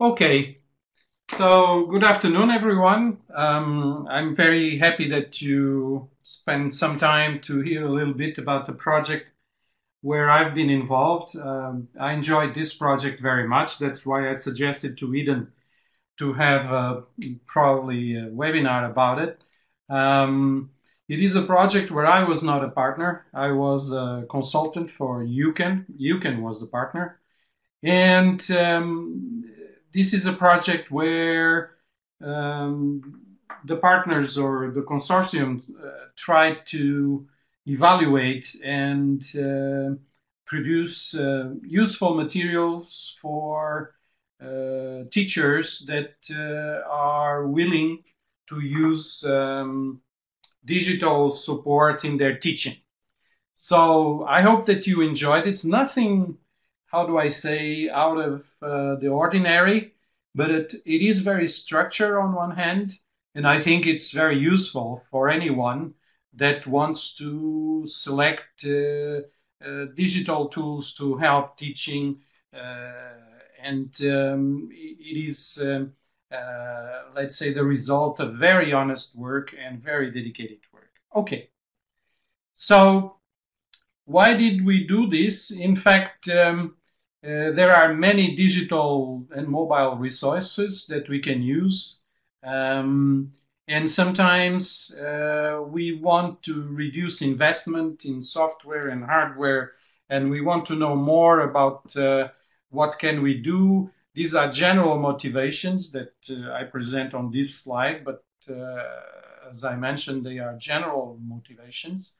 Okay, so good afternoon, everyone. Um, I'm very happy that you spent some time to hear a little bit about the project where I've been involved. Um, I enjoyed this project very much. That's why I suggested to Eden to have probably a webinar about it. Um, it is a project where I was not a partner. I was a consultant for EUCEN. EUCEN was the partner. And um, this is a project where um, the partners or the consortium uh, try to evaluate and uh, produce uh, useful materials for uh, teachers that uh, are willing to use um, digital support in their teaching. So I hope that you enjoyed. It's nothing how do I say, out of uh, the ordinary, but it, it is very structured on one hand, and I think it's very useful for anyone that wants to select uh, uh, digital tools to help teaching, uh, and um, it is, um, uh, let's say, the result of very honest work and very dedicated work. Okay, so why did we do this? In fact, um, uh, there are many digital and mobile resources that we can use. Um, and sometimes uh, we want to reduce investment in software and hardware, and we want to know more about uh, what can we do. These are general motivations that uh, I present on this slide, but uh, as I mentioned, they are general motivations.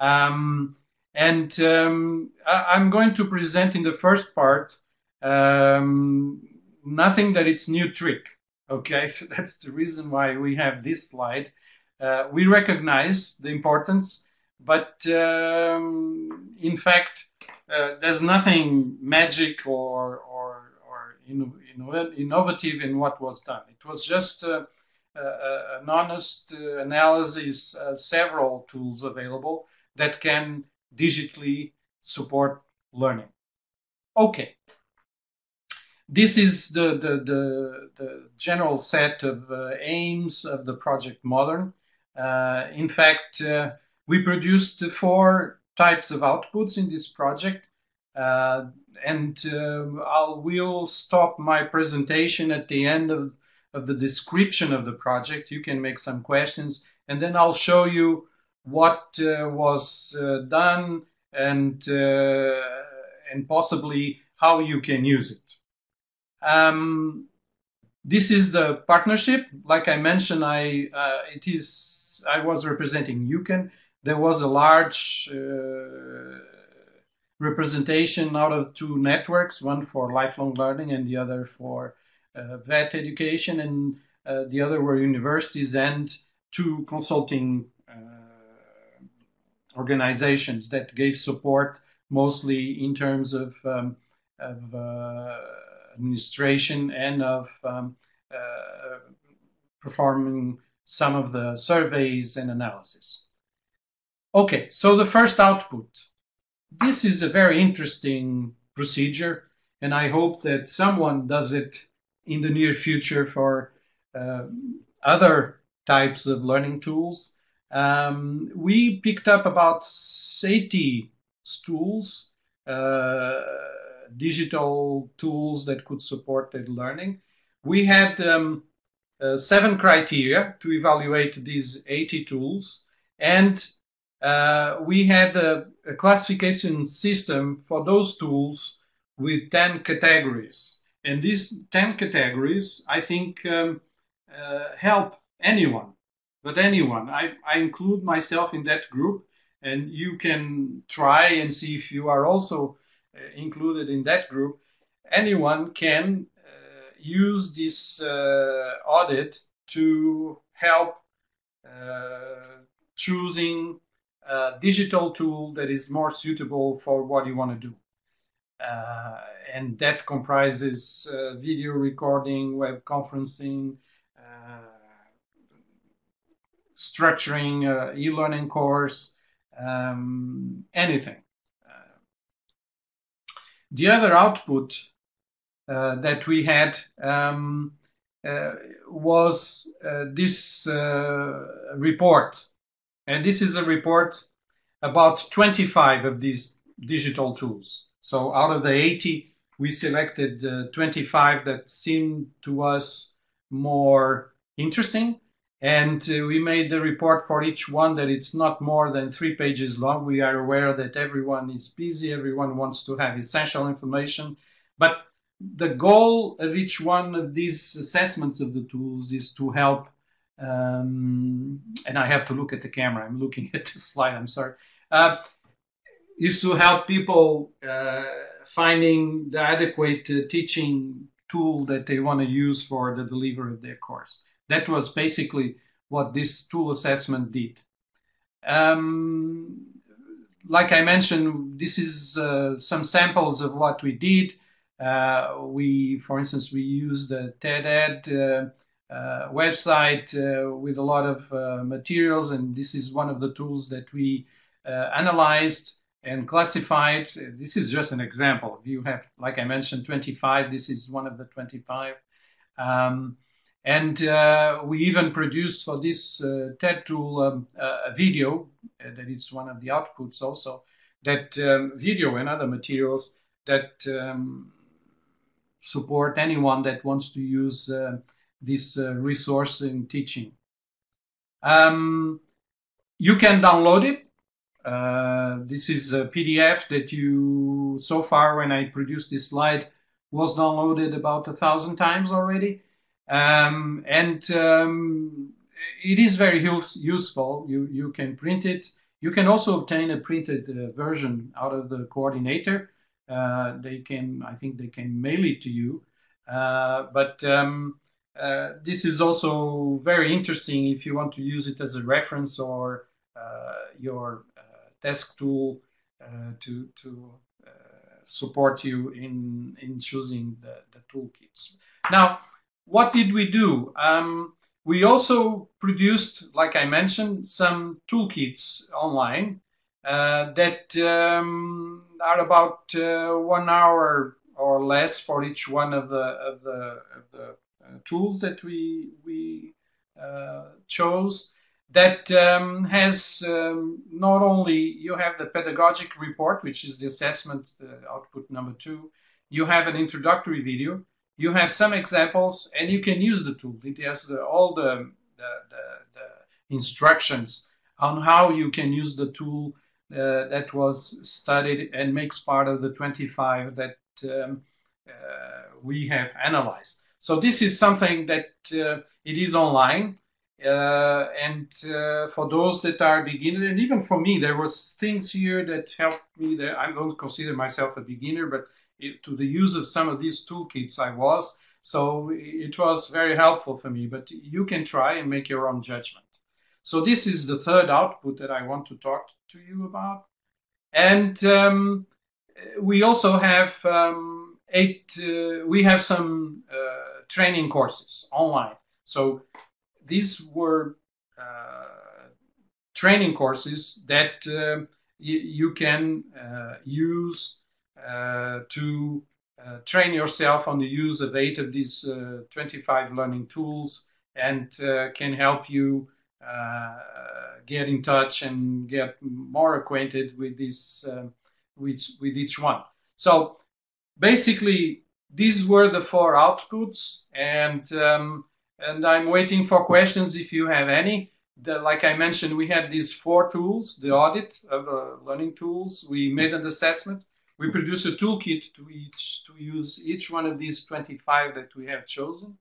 Um, and um, I, am going to present in the first part um, nothing that it's new trick. Okay, so that's the reason why we have this slide. Uh, we recognize the importance, but um, in fact, uh, there's nothing magic or or, or innovative in what was done. It was just uh, an honest uh, analysis, uh, several tools available that can digitally support learning. Okay. This is the, the, the, the general set of uh, aims of the project Modern. Uh, in fact, uh, we produced four types of outputs in this project. Uh, and uh, I will stop my presentation at the end of, of the description of the project. You can make some questions, and then I'll show you what uh, was uh, done and uh, and possibly how you can use it. Um, this is the partnership. Like I mentioned, I uh, it is I was representing EUCEN. There was a large uh, representation out of two networks, one for lifelong learning and the other for uh, VET education, and the other were universities and two consulting organizations that gave support mostly in terms of, um, of uh, administration and of um, uh, performing some of the surveys and analysis. Okay, so the first output. This is a very interesting procedure, and I hope that someone does it in the near future for uh, other types of learning tools. Um, we picked up about 80 tools, uh, digital tools that could support that learning. We had um, uh, seven criteria to evaluate these 80 tools, and uh, we had a, a, classification system for those tools with 10 categories. And these 10 categories, I think, um, uh, help anyone but anyone. I, I include myself in that group, and you can try and see if you are also uh, included in that group. Anyone can uh, use this uh, audit to help uh, choosing a digital tool that is more suitable for what you want to do. Uh, and that comprises uh, video recording, web conferencing, structuring uh, e-learning course, um, anything. Uh, the other output uh, that we had um, uh, was uh, this uh, report. And this is a report about 25 of these digital tools. So out of the 80, we selected uh, 25 that seemed to us more interesting. And uh, we made the report for each one that it's not more than three pages long. We are aware that everyone is busy, everyone wants to have essential information. But the goal of each one of these assessments of the tools is to help. Um, and I have to look at the camera. I'm looking at the slide. I'm sorry. Uh, is to help people uh, finding the adequate uh, teaching tool that they want to use for the delivery of their course. That was basically what this tool assessment did. Um, like I mentioned, this is uh, some samples of what we did. Uh, we, for instance, we used the TED-Ed uh, uh, website uh, with a lot of materials, and this is one of the tools that we analyzed and classified. This is just an example. You have, like I mentioned, 25. This is one of the 25. Um, and uh, we even produced for this uh, TED tool um, a video uh, that it's one of the outputs also. That um, video and other materials that um, support anyone that wants to use uh, this uh, resource in teaching. Um, you can download it this is a PDF that you, so far when I produced this slide, was downloaded about a thousand times already. Um, and um, it is very use, useful. You, you can print it. You can also obtain a printed uh, version out of the coordinator. Uh, they can, I think they can mail it to you. Uh, but um, uh, this is also very interesting if you want to use it as a reference or your task tool uh, to to uh, support you in in choosing the, the toolkits. Now, what did we do? Um, we also produced, like I mentioned, some toolkits online uh, that um, are about uh, one hour or less for each one of the of the, of the uh, tools that we we uh, chose that um, has um, not only you have the pedagogic report, which is the assessment uh, output number two, you have an introductory video, you have some examples, and you can use the tool. It has uh, all the, the, the, instructions on how you can use the tool uh, that was studied and makes part of the 25 that um, uh, we have analyzed. So this is something that uh, it is online uh, and uh, for those that are beginner, and even for me, there was things here that helped me. That I don't consider myself a beginner, but to the use of some of these toolkits, I was. So it was very helpful for me. But you can try and make your own judgment. So this is the third output that I want to talk to you about. And um, we also have um, eight. Uh, we have some uh, training courses online. So these were uh, training courses that uh, you can uh, use Uh, to uh, train yourself on the use of eight of these uh, 25 learning tools and can help you get in touch and get more acquainted with this with, with each one. So basically, these were the four outputs, and um, and I'm waiting for questions if you have any. The, like I mentioned, we had these four tools, the audit of uh, learning tools. We made an assessment. We produce a toolkit to each to use each one of these 25 that we have chosen.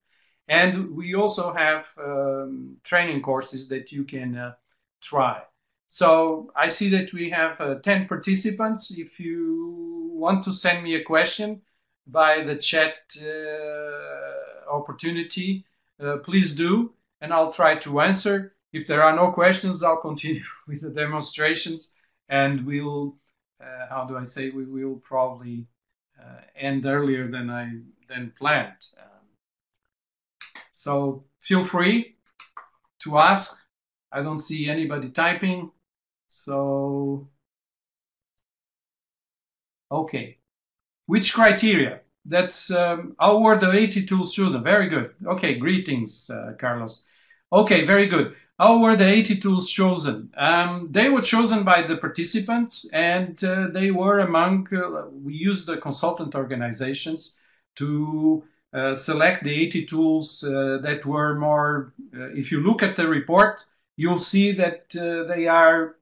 And we also have um, training courses that you can uh, try. So I see that we have uh, 10 participants. If you want to send me a question by the chat uh, opportunity, uh, please do, and I'll try to answer. If there are no questions, I'll continue with the demonstrations, and we'll, uh, how do I say, we will probably uh, end earlier than I than planned. Um, so feel free to ask. I don't see anybody typing, so okay. Which criteria? that's um, how were the 80 tools chosen? Very good. Okay, greetings, uh, Carlos. Okay, very good. How were the 80 tools chosen? Um, they were chosen by the participants, and uh, they were among. Uh, we used the consultant organizations to uh, select the 80 tools uh, that were more. Uh, if you look at the report, you'll see that they are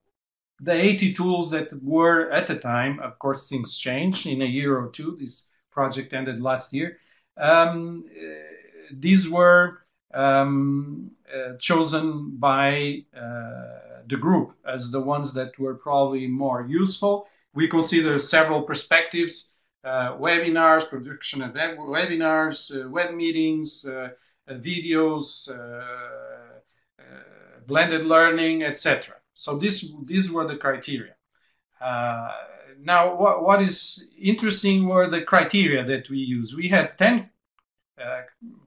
the 80 tools that were at the time. Of course, things changed in a year or two. This project ended last year. Um, these were um, uh, chosen by uh, the group as the ones that were probably more useful. We consider several perspectives uh, webinars, production of web webinars, uh, web meetings, uh, videos, blended learning, etc. So this, these were the criteria. now, what, what is interesting were the criteria that we use. We had 10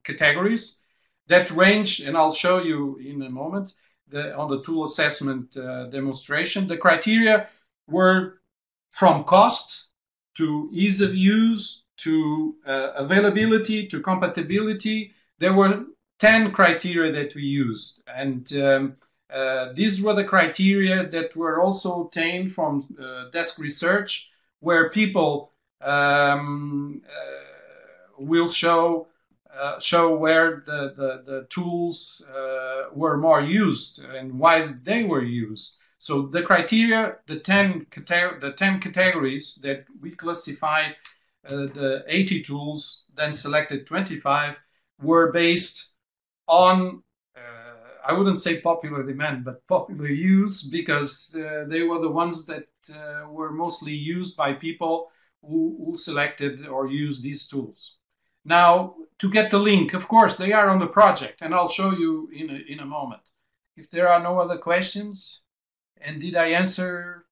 categories that range, and I'll show you in a moment, the, on the tool assessment uh, demonstration. The criteria were from cost to ease of use, to uh, availability, to compatibility. There were 10 criteria that we used. And um, uh, these were the criteria that were also obtained from uh, desk research, where people um, uh, will show uh, show where the, the, the tools uh, were more used and why they were used. So the criteria, the 10, the 10 categories that we classified uh, the 80 tools, then selected 25, were based on, uh, I wouldn't say popular demand, but popular use because uh, they were the ones that uh, were mostly used by people who, who selected or used these tools. Now, to get the link, of course, they are on the project, and I'll show you in a, in a moment. If there are no other questions, and did I answer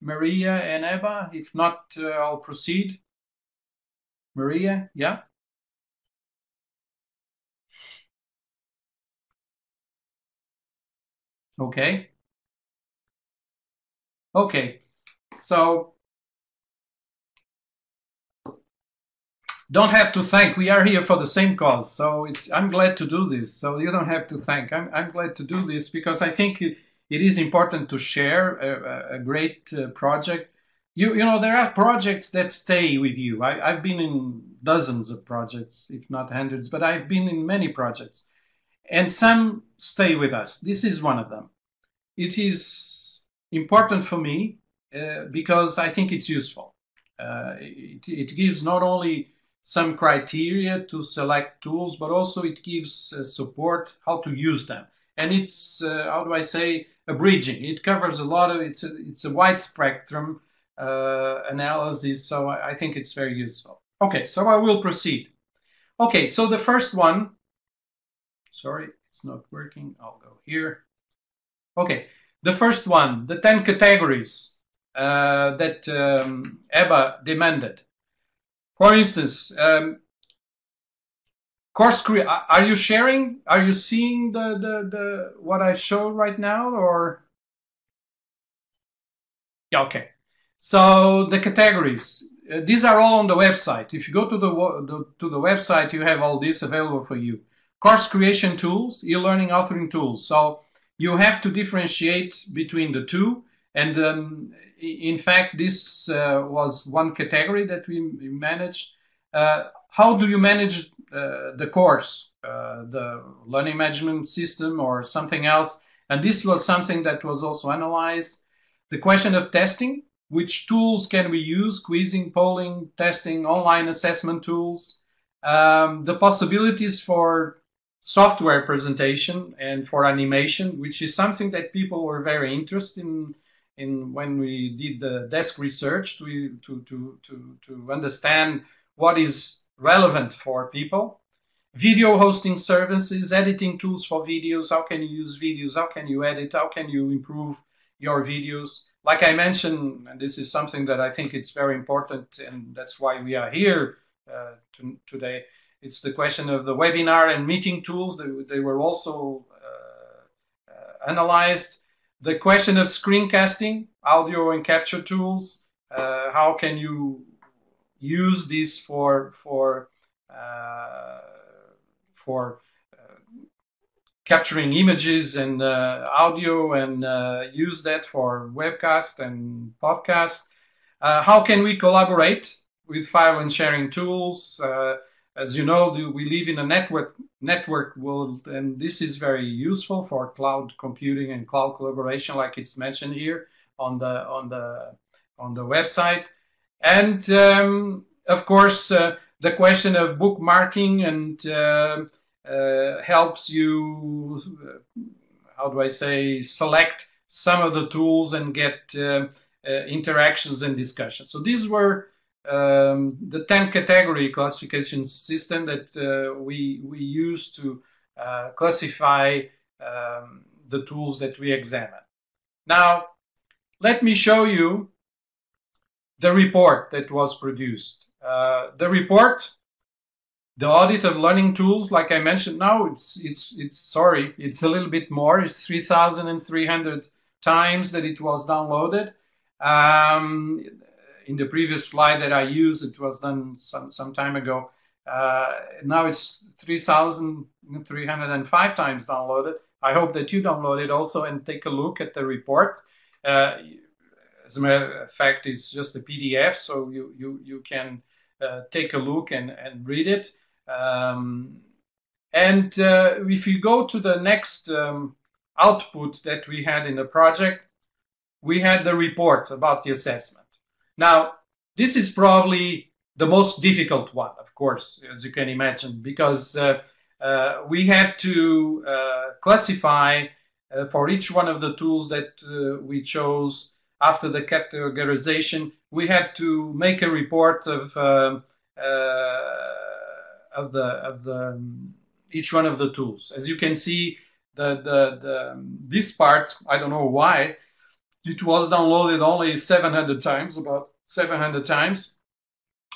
Maria and Eva? If not, uh, I'll proceed. Maria, yeah? Okay. Okay, so don't have to thank. We are here for the same cause, so it's. I'm glad to do this. So you don't have to thank. I'm. I'm glad to do this because I think it, it is important to share a, a great uh, project. You, you know, there are projects that stay with you. I, I've been in dozens of projects, if not hundreds, but I've been in many projects. And some stay with us. This is one of them. It is important for me uh, because I think it's useful. Uh, it, it, gives not only some criteria to select tools, but also it gives uh, support how to use them. And it's, uh, how do I say, a bridging. It covers a lot of it's a, it's a wide spectrum uh, analysis, so I, I, think it's very useful. Okay, so I will proceed. Okay, so the first one, sorry, it's not working. I'll go here. Okay, the first one, the 10 categories uh, that um, EBA demanded. For instance, um, course cre- are you sharing are you seeing the, the the what i show right now or? Yeah okay. So the categories uh, these are all on the website. If you go to the, the to the website you have all this available for you. Course creation tools e-learning authoring tools. So you have to differentiate between the two and um, in fact this uh, was one category that we managed uh, how do you manage uh, the course, the learning management system or something else. And this was something that was also analyzed. The question of testing, which tools can we use, quizzing, polling, testing, online assessment tools, um, the possibilities for software presentation and for animation, which is something that people were very interested in, in when we did the desk research to, to, to, to, to understand what is relevant for people. Video hosting services, editing tools for videos. How can you use videos? How can you edit? How can you improve your videos? Like I mentioned, and this is something that I think it's very important, and that's why we are here uh, to, today. It's the question of the webinar and meeting tools. They, they were also uh, uh, analyzed. The question of screencasting, audio and capture tools. Uh, how can you use this for for uh, for uh, capturing images and uh, audio and uh, use that for webcast and podcast. How can we collaborate with file and sharing tools? as you know, we live in a network network world, and this is very useful for cloud computing and cloud collaboration, like it's mentioned here on the on the on the website. And um, of course, uh, the question of bookmarking and uh, uh, helps you, uh, how do I say, select some of the tools and get uh, uh, interactions and discussions. So these were um, the 10 category classification system that uh, we, we use to uh, classify um, the tools that we examine. Now, let me show you the report that was produced. Uh, the report, the audit of learning tools, like I mentioned now, it's, it's, it's sorry, it's a little bit more. It's 3,300 times that it was downloaded. Um, in the previous slide that I used, it was done some, some time ago. Uh, now it's 3,305 times downloaded. I hope that you download it also and take a look at the report. Uh, as a matter of fact, it's just a PDF, so you, you, you can uh, take a look and, and read it. Um, and uh, if you go to the next um, output that we had in the project, we had the report about the assessment. Now, this is probably the most difficult one, of course, as you can imagine, because uh, uh, we had to uh, classify uh, for each one of the tools that uh, we chose after the categorization. We had to make a report of um, uh, of the of the um, each one of the tools. As you can see, the the, the um, this part I don't know why it was downloaded only 700 times, about 700 times.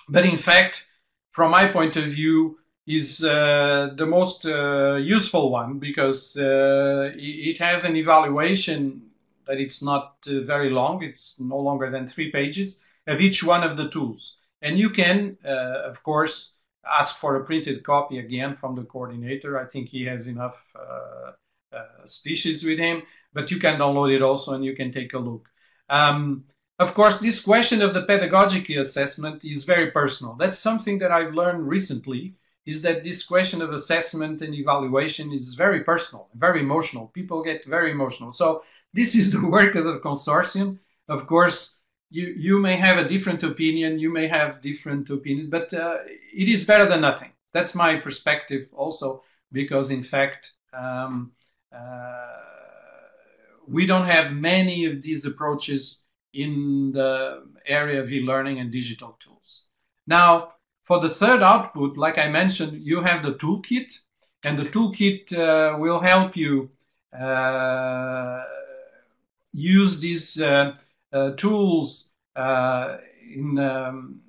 But in fact, from my point of view, is uh, the most uh, useful one because uh, it has an evaluation that it's not uh, very long. It's no longer than three pages of each one of the tools. And you can, uh, of course, ask for a printed copy again from the coordinator. I think he has enough uh, species with him but you can download it also and you can take a look. Um, of course, this question of the pedagogical assessment is very personal. That's something that I've learned recently is that this question of assessment and evaluation is very personal, very emotional. People get very emotional. So this is the work of the consortium. Of course, you, you may have a different opinion, you may have different opinions, but uh, it is better than nothing. That's my perspective also, because in fact, um, uh, we don't have many of these approaches in the area of e-learning and digital tools. Now, for the third output, like I mentioned, you have the toolkit, and the toolkit uh, will help you uh, use these uh, uh tools uh, in um,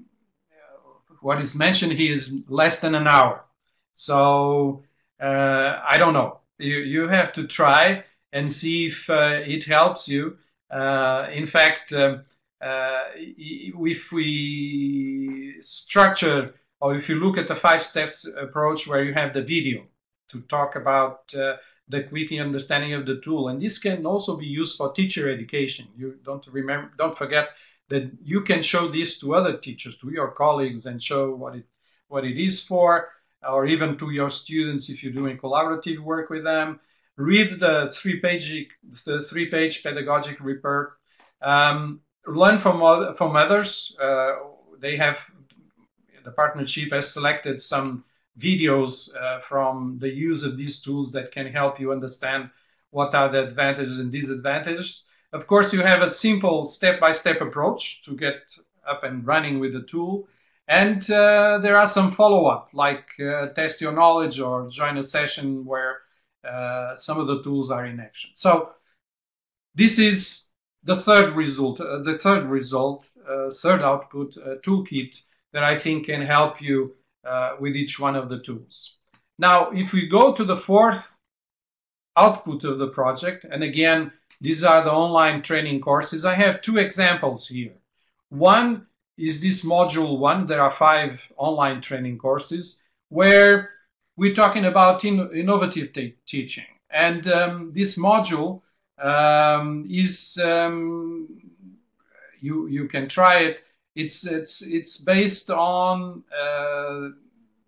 what is mentioned here is less than an hour. So uh, I don't know. You, you have to try and see if uh, it helps you. Uh, in fact, um, uh, if we structure or if you look at the five steps approach where you have the video to talk about uh, the quick understanding of the tool. And this can also be used for teacher education. You don't remember don't forget that you can show this to other teachers to your colleagues and show what it what it is for or even to your students if you're doing collaborative work with them. Read the three page the three page pedagogic report. Um, learn from from others. Uh, they have the partnership has selected some videos uh, from the use of these tools that can help you understand what are the advantages and disadvantages. Of course you have a simple step-by-step -step approach to get up and running with the tool and uh, there are some follow-up like uh, test your knowledge or join a session where uh, some of the tools are in action. So this is the third result, uh, the third result, uh, third output uh, toolkit that I think can help you with each one of the tools. Now, if we go to the fourth output of the project, and again, these are the online training courses. I have two examples here. One is this module one. There are five online training courses where we're talking about in, innovative teaching. And um, this module um, is, um, you, you can try it. It's, it's, it's based on uh,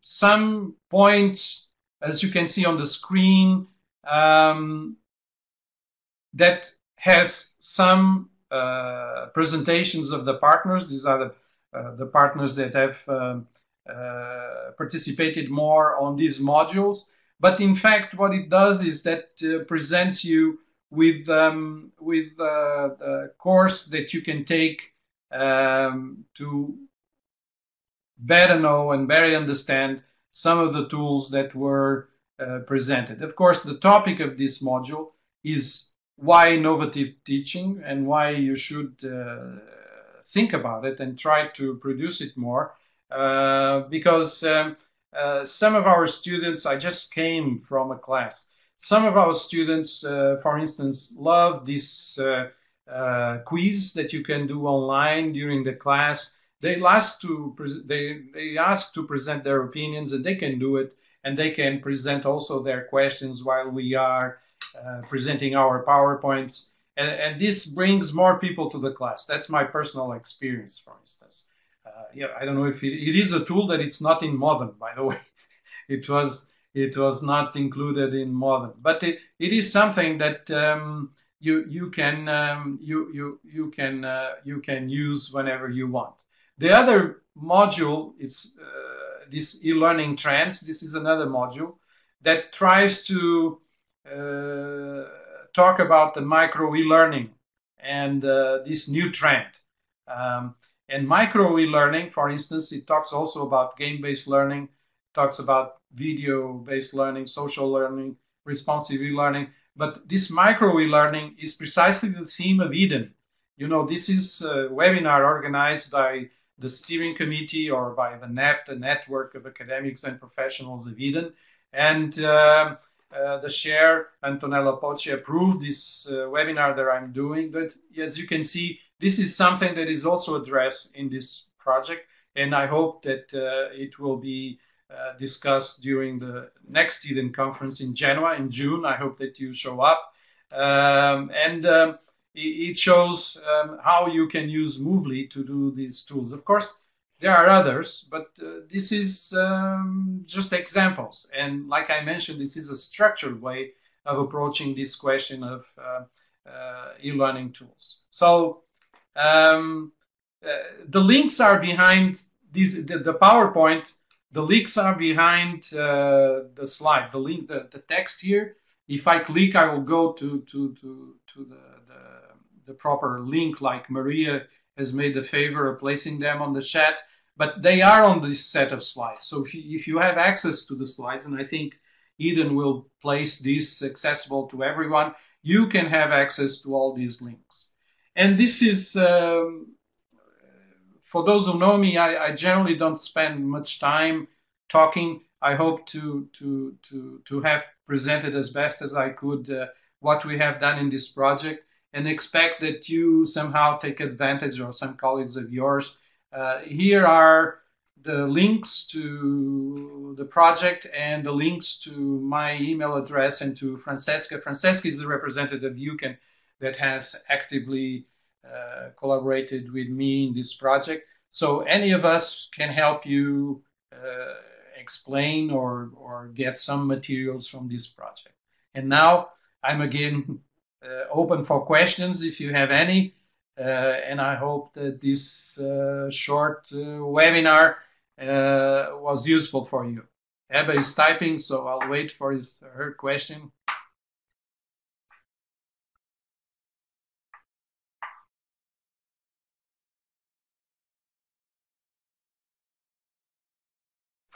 some points, as you can see on the screen, um, that has some uh, presentations of the partners. These are the, the partners that have um, uh, participated more on these modules. But in fact, what it does is that uh, presents you with um, with uh, a course that you can take um, to better know and better understand some of the tools that were uh, presented. Of course, the topic of this module is why innovative teaching and why you should uh, think about it and try to produce it more. Uh, because um, uh, some of our students, I just came from a class. Some of our students, uh, for instance, love this uh, uh, quiz that you can do online during the class. They ask to they they ask to present their opinions, and they can do it, and they can present also their questions while we are presenting our powerpoints. And, and this brings more people to the class. That's my personal experience, for instance uh, yeah, I don't know if it, it is a tool that it's not in modern, by the way. it was it was not included in modern, but it, it is something that um, you you can um, you you you can uh, you can use whenever you want. The other module is uh, this e-learning trends. This is another module that tries to uh, talk about the micro e-learning and uh, this new trend. Um, and micro e-learning, for instance, it talks also about game-based learning, talks about video-based learning, social learning, responsive e-learning. But this micro e-learning is precisely the theme of Eden. You know, this is a webinar organized by the steering committee or by the NAP, the Network of Academics and Professionals of Eden. And uh, uh, the chair, Antonella Poce, approved this uh, webinar that I'm doing. But as you can see, this is something that is also addressed in this project, and I hope that uh, it will be uh, discussed during the next Eden conference in Genoa in June. I hope that you show up. Um, and um, it shows um, how you can use Movely to do these tools. Of course, there are others, but uh, this is um, just examples. And like I mentioned, this is a structured way of approaching this question of uh, uh, e-learning tools. So um, uh, the links are behind these, the, the, PowerPoint, the links are behind uh, the slide, the link, the, the text here. If I click, I will go to, to, to, to the, the, the proper link like Maria has made the favor of placing them on the chat, but they are on this set of slides. So if you, if you have access to the slides, and I think Eden will place this accessible to everyone, you can have access to all these links. And this is, um, for those who know me, I, I, generally don't spend much time talking. I hope to, to, to, to have presented as best as I could uh, what we have done in this project and expect that you somehow take advantage or some colleagues of yours. Uh, here are the links to the project and the links to my email address and to Francesca. Francesca is the representative EUCEN that has actively uh, collaborated with me in this project. So any of us can help you uh, explain or, or get some materials from this project. And now I'm again uh, open for questions if you have any. Uh, and I hope that this uh, short uh, webinar was useful for you. Ebba is typing, so I'll wait for his, her question.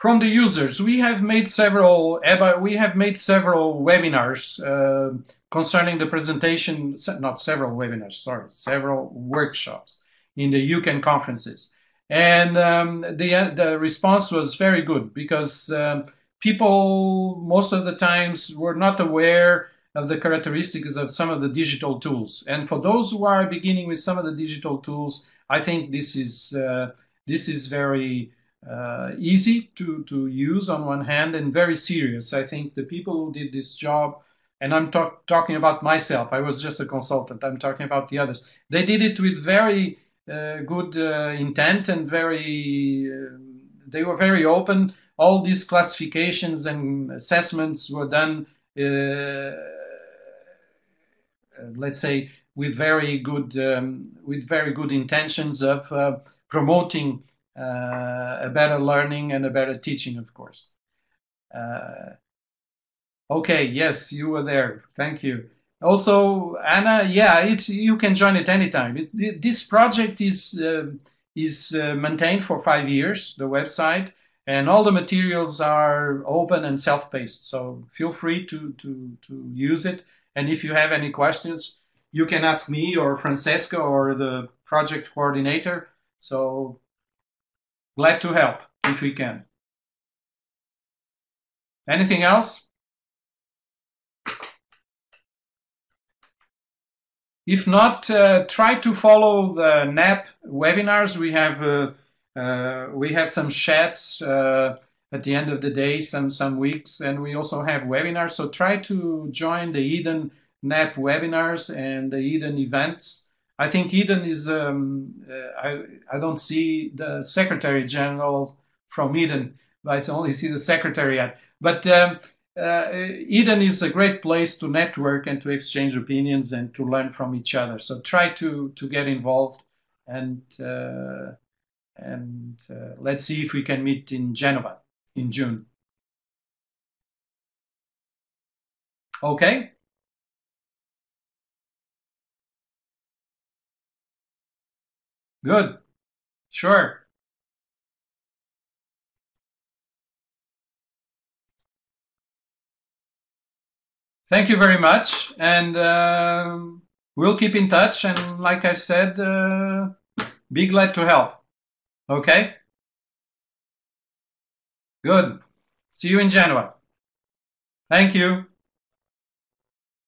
from the users, we have made several we have made several webinars uh, concerning the presentation. Not several webinars, sorry, several workshops in the EUCEN conferences, and um, the the response was very good because um, people most of the times were not aware of the characteristics of some of the digital tools. And for those who are beginning with some of the digital tools, I think this is uh, this is very uh, easy to, to use on one hand and very serious. I think the people who did this job, and I'm talk, talking about myself, I was just a consultant, I'm talking about the others. They did it with very uh, good uh, intent and very, uh, they were very open. All these classifications and assessments were done, uh, let's say, with very good, um, with very good intentions of uh, promoting uh, a better learning and a better teaching, of course. Uh, okay, yes, you were there. Thank you. Also, Anna, yeah, it's you can join it anytime. It, this project is uh, is uh, maintained for five years. The website and all the materials are open and self-paced. So feel free to to to use it. And if you have any questions, you can ask me or Francesca or the project coordinator. So Glad to help if we can. Anything else? If not, uh, try to follow the NAP webinars. We have uh, uh, we have some chats uh, at the end of the day, some some weeks, and we also have webinars. So try to join the Eden NAP webinars and the Eden events. I think Eden is, um, uh, I, I don't see the Secretary General from Eden, but I only see the Secretariat. But um, uh, Eden is a great place to network and to exchange opinions and to learn from each other. So try to, to get involved and, uh, and uh, let's see if we can meet in Genova in June. Okay. Good. Sure. Thank you very much. And uh, we'll keep in touch. And like I said, uh, be glad to help. Okay? Good. See you in January. Thank you.